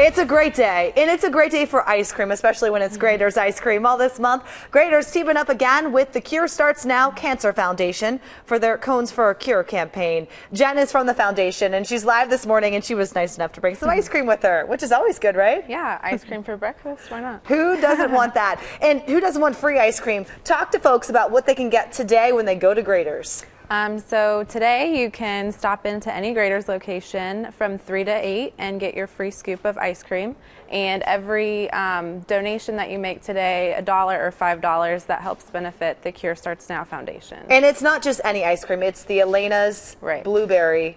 It's a great day, and it's a great day for ice cream, especially when it's mm-hmm. Graeter's ice cream. All this month, Graeter's teaming up again with the Cure Starts Now Cancer Foundation for their Cones for a Cure campaign. Jen is from the foundation, and she's live this morning, and she was nice enough to bring some ice mm-hmm. cream with her, which is always good, right? Yeah, ice cream for breakfast. Why not? Who doesn't want that? And who doesn't want free ice cream? Talk to folks about what they can get today when they go to Graeter's. Um, so today you can stop into any Graeter's location from 3 to 8 and get your free scoop of ice cream. And every um, donation that you make today, a dollar or five dollars, that helps benefit the Cure Starts Now Foundation. And it's not just any ice cream, it's the Elena's Right. blueberry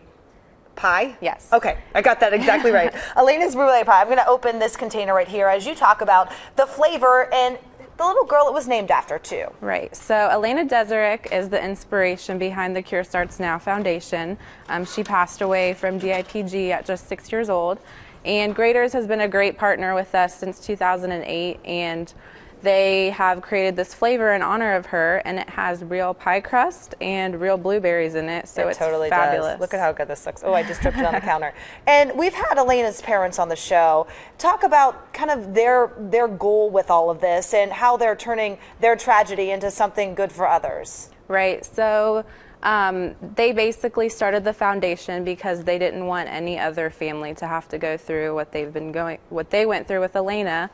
pie? Yes. Okay, I got that exactly right. Elena's blueberry pie. I'm going to open this container right here as you talk about the flavor and the little girl it was named after, too. Right. So Elena Desserich is the inspiration behind the Cure Starts Now Foundation. Um, she passed away from DIPG at just six years old. And Graeter's has been a great partner with us since 2008. And they have created this flavor in honor of her, and it has real pie crust and real blueberries in it. So it it's totally fabulous. does. Look at how good this looks. Oh, I just dripped it on the counter. And we've had Elena's parents on the show talk about kind of their their goal with all of this and how they're turning their tragedy into something good for others. Right. So um, they basically started the foundation because they didn't want any other family to have to go through what they've been going, what they went through with Elena.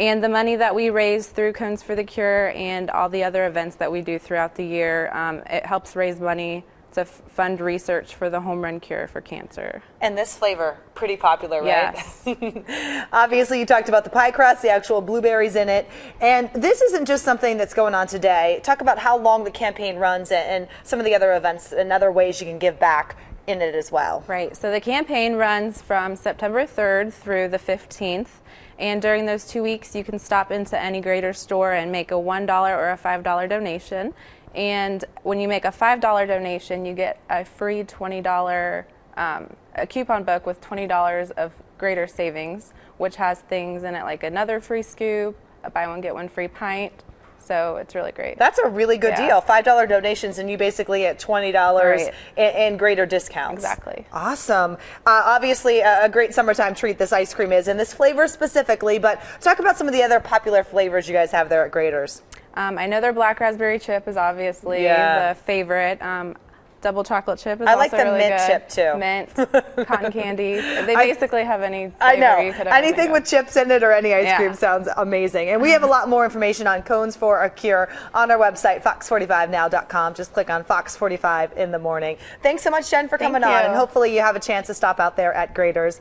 And the money that we raise through Cones for the Cure and all the other events that we do throughout the year, um, it helps raise money to f- fund research for the home run cure for cancer. And this flavor, pretty popular, right? Yes. Obviously, you talked about the pie crust, the actual blueberries in it. And this isn't just something that's going on today. Talk about how long the campaign runs and, and some of the other events and other ways you can give back in it as well. Right. So the campaign runs from September 3rd through the 15th. And during those two weeks, you can stop into any Graeter store and make a $1 or a $5 donation. And when you make a $5 donation, you get a free $20 um, a coupon book with $20 of Graeter savings, which has things in it like another free scoop, a buy one get one free pint. So it's really great. That's a really good Yeah. deal. $5 donations, and you basically get $20 Right. in, in greater discounts. Exactly. Awesome. Uh, obviously, a, a great summertime treat this ice cream is, and this flavor specifically, but talk about some of the other popular flavors you guys have there at Graeter's. Um, I know their black raspberry chip is obviously Yeah. the favorite. Um, double chocolate chip is I like also the really mint good. chip, too. Mint, cotton candy. They I- basically have any I know. you could ever Anything with chips in it or any ice Yeah. cream sounds amazing. And we have a lot more information on Cones for a Cure on our website, fox45now.com. Just click on Fox 45 in the morning. Thanks so much, Jen, for Thank coming on. you. And hopefully you have a chance to stop out there at Graeter's.